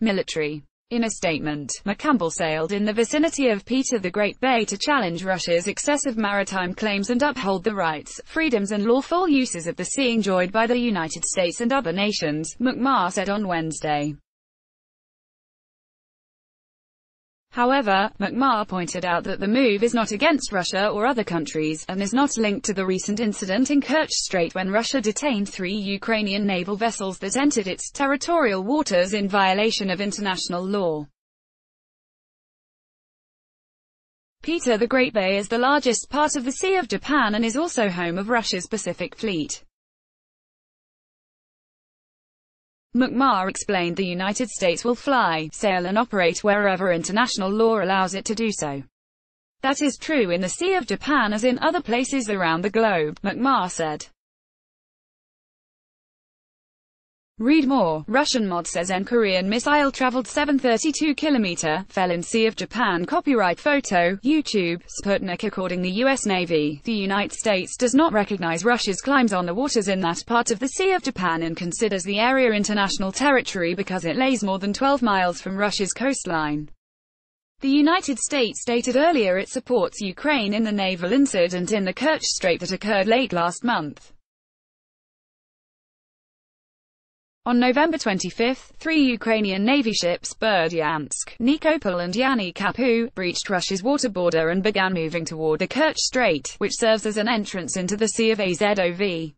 military. In a statement, McCampbell sailed in the vicinity of Peter the Great Bay to challenge Russia's excessive maritime claims and uphold the rights, freedoms and lawful uses of the sea enjoyed by the United States and other nations, McMahon said on Wednesday. However, McMahon pointed out that the move is not against Russia or other countries, and is not linked to the recent incident in Kerch Strait when Russia detained three Ukrainian naval vessels that entered its territorial waters in violation of international law. Peter the Great Bay is the largest part of the Sea of Japan and is also home of Russia's Pacific Fleet. McMahon explained the United States will fly, sail and operate wherever international law allows it to do so. That is true in the Sea of Japan as in other places around the globe, McMahon said. Read more. Russian mod says N Korean missile traveled 732 km, fell in Sea of Japan copyright photo, YouTube, Sputnik According to the U.S. Navy, the United States does not recognize Russia's claims on the waters in that part of the Sea of Japan and considers the area international territory because it lays more than 12 miles from Russia's coastline. The United States stated earlier it supports Ukraine in the naval incident in the Kerch Strait that occurred late last month. On November 25, three Ukrainian Navy ships, Berdyansk, Nikopol and Yani Kapu, breached Russia's water border and began moving toward the Kerch Strait, which serves as an entrance into the Sea of Azov.